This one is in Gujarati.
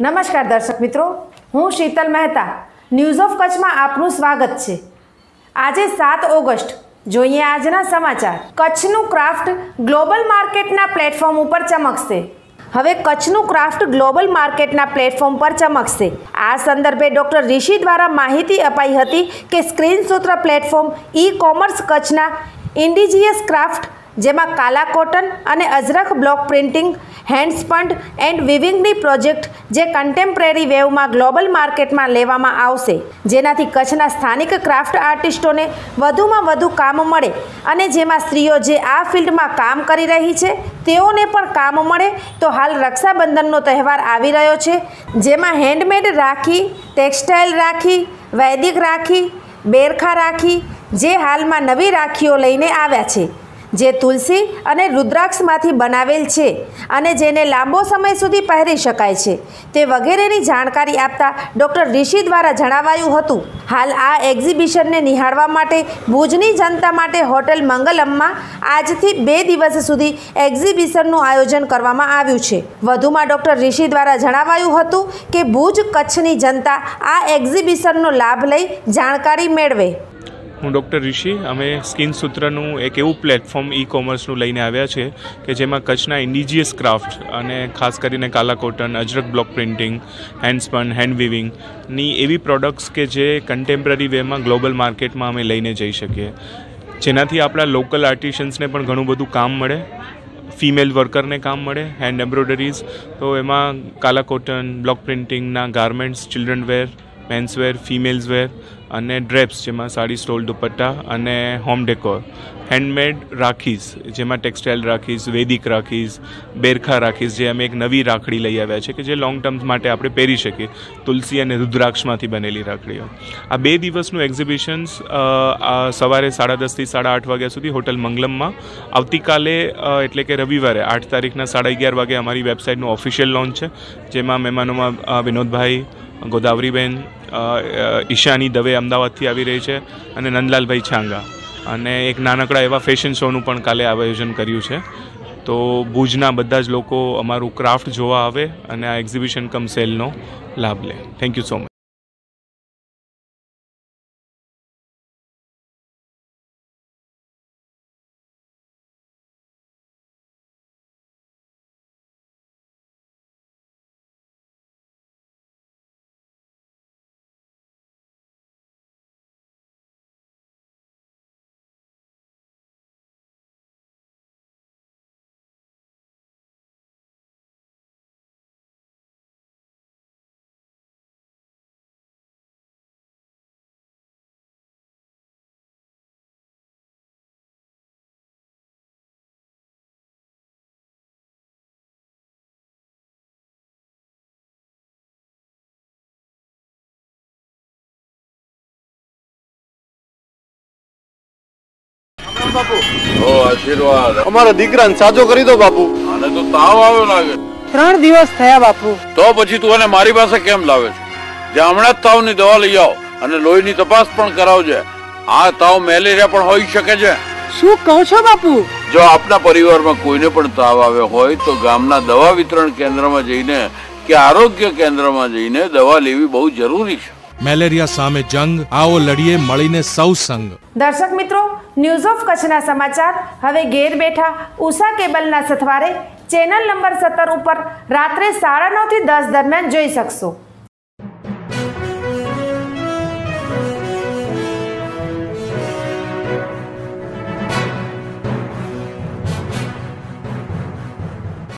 નમસ્કાર દર્શક મિત્રો, હું શીતલ મહેતા. ન્યૂઝ ઓફ કચ્છમાં આપનું સ્વાગત છે. આજે સાત ઓગસ્ટ. જોઈએ આજના સમાચાર. કચ્છનું ક્રાફ્ટ ગ્લોબલ માર્કેટના પ્લેટફોર્મ ઉપર ચમકશે. હવે કચ્છનું ક્રાફ્ટ ગ્લોબલ માર્કેટના પ્લેટફોર્મ પર ચમકશે. આ સંદર્ભે ડોક્ટર રિષિ દ્વારા માહિતી અપાઈ હતી કે સ્ક્રીન સૂત્ર પ્લેટફોર્મ ઈ કોમર્સ કચ્છના ઇન્ડિજિયસ ક્રાફ્ટ જેમાં કાલા કોટન અને Ajrakh block printing handspun and વિવિંગની project જે કન્ટેમ્પરરી વેવમાં ગ્લોબલ માર્કેટમાં લેવામાં આવશે. જેનાથી કચ્છના સ્થાનિક ક્રાફ્ટ આર્ટિસ્ટોને વધુમાં વધુ કામ મળે અને જેમાં સ્ત્રીઓ જે આ ફિલ્ડમાં કામ કરી રહી છે, તેઓને પણ કામ મળે. તો હાલ રક્ષાબંધનનો તહેવાર આવી રહ્યો છે, જેમાં હેન્ડમેડ રાખી ટેક્સટાઇલ રાખી, વૈદિક રાખી, બેરખા રાખી, જે હાલમાં નવી રાખીઓ લઈને આવ્યા છે. જે તુલસી અને રુદ્રાક્ષમાંથી બનાવેલ છે અને જેને લાંબો સમય સુધી પહેરી શકાય છે. તે વગેરેની જાણકારી આપતા ડૉક્ટર રિષિ દ્વારા જણાવાયું હતું, હાલ આ એક્ઝિબિશનને નિહાળવા માટે ભુજની જનતા માટે હોટેલ મંગલમમાં આજથી બે દિવસ સુધી એક્ઝિબિશનનું આયોજન કરવામાં આવ્યું છે. વધુમાં ડૉક્ટર રિષિ દ્વારા જણાવાયું હતું કે ભુજ કચ્છની જનતા આ એક્ઝિબિશનનો લાભ લઈ જાણકારી મેળવે. હું ડૉક્ટર ઋષિ. અમે સ્કિન સૂત્રનું એક એવું પ્લેટફોર્મ ઈ કોમર્સનું લઈને આવ્યા છે કે જેમાં કચ્છના ઇન્ડિજિયસ ક્રાફ્ટ અને ખાસ કરીને Kala cotton, Ajrakh block printing, handspun, hand વિવિંગની એવી પ્રોડક્ટ્સ કે જે કન્ટેમ્પરરી વેમાં ગ્લોબલ માર્કેટમાં અમે લઈને જઈ શકીએ. જેનાથી આપણા લોકલ આર્ટિશન્સને પણ ઘણું બધું કામ મળે ફિમેલ વર્કરને કામ મળે હેન્ડ એમ્બ્રોઇડરીઝ તો એમાં Kala cotton, block પ્રિન્ટિંગના garments children wear menswear femaleswear અને ડ્રેપ્સ જેમાં સાડી સ્ટોલ દુપટ્ટા અને હોમ ડેકોર હેન્ડમેડ રાખીસ જેમાં ટેક્સટાઇલ રાખીસ વેદિક રાખીસ બેરખા રાખીસ જે અમે એક નવી રાખડી લઈ આવ્યા છે કે જે લોંગ ટર્મ માટે આપણે પહેરી શકીએ. તુલસી અને રુદ્રાક્ષમાંથી બનેલી રાખડીઓ. આ બે દિવસનું એક્ઝિબિશન્સ સવારે સાડા દસથી સાડા આઠ વાગ્યા સુધી હોટલ મંગલમમાં. આવતીકાલે એટલે કે રવિવારે, આઠ તારીખના સાડા અગિયાર વાગે અમારી વેબસાઇટનું ઓફિશિયલ લોન્ચ છે, જેમાં મહેમાનોમાં વિનોદભાઈ, ગોદાવરીબેન ઈશાની દવે અમદાવાદથી આવી રહી છે અને નંદલાલભાઈ છાંગા. અને એક નાનકડા એવા ફેશન શોનું પણ કાલે આયોજન કર્યું છે. તો ભુજના બધા જ લોકો અમારું ક્રાફ્ટ જોવા આવે અને આ એક્ઝિબિશન કમ સેલનો લાભ લે. થેન્ક યુ સો મચ બાપુ. ઓ આશીર્વાદ. અમારા દીકરાને સાજો કરી દો બાપુ. આને તો તાવ આવ્યો લાગે. ત્રણ દિવસ થયા બાપુ. તો પછી તું એને મારી પાસે કેમ લાવે છે? જે હમણાં જ તાવની દવા લઈ આવો અને લોહીની તપાસ પણ કરાવજે. આ તાવ મેલેરિયા પણ હોઈ શકે છે. શું કહો છો બાપુ? જો આપના પરિવારમાં કોઈને પણ તાવ આવ્યો હોય તો ગામના દવા વિતરણ કેન્દ્રમાં જઈને કે આરોગ્ય કેન્દ્રમાં જઈને દવા લેવી બહુ જરૂરી છે. મેલેરિયા સામે જંગ, આવો લડીએ, મળીને સૌ સંગ. દર્શક મિત્રો ન્યૂઝ ઓફ કચ્છના સમાચાર. હવે ઘેર બેઠા ઉષા કેબલના સથવારે ચેનલ નંબર સત્તર ઉપર રાત્રે સાડા નવથી દસ દરમિયાન જોઈ શકશો.